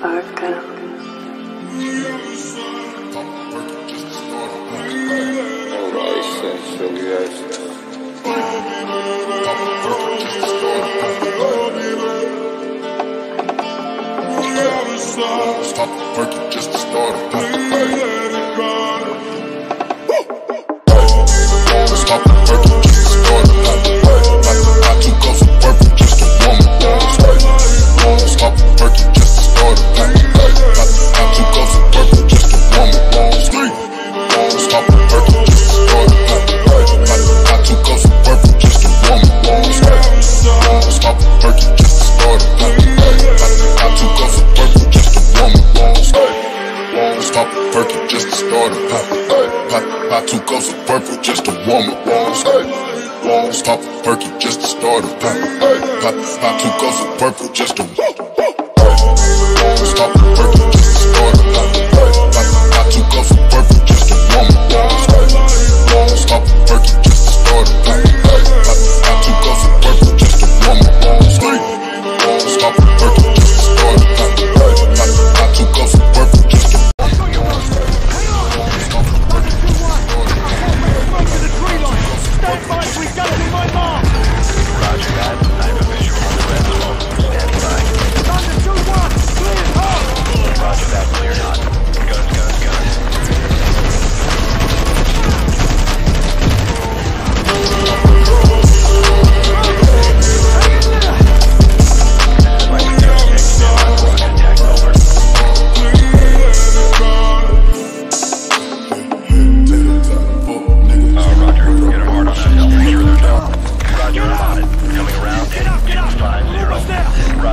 sparkle. Perky just to start it. I'm too good purple just to warm it. Won't pop a perky just a start it. Pop it, pop it, pop two cups of purple just to warm it. Won't pop a perky just to start. Pop it, pop it, pop two cups of purple just to.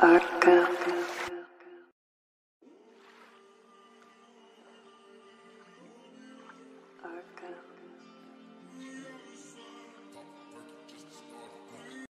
Arca.